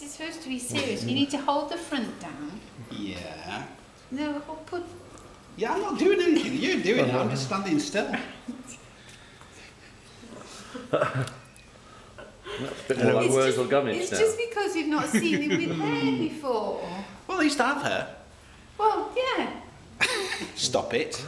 It's supposed to be serious. You need to hold the front down. Yeah. No, hold- put. Yeah, I'm not doing anything. You're doing it. I'm just standing still. That's a bit more like It's or just, it's now. just because you've not seen him with hair before. Well, at least I have hair. Well, yeah. Stop it.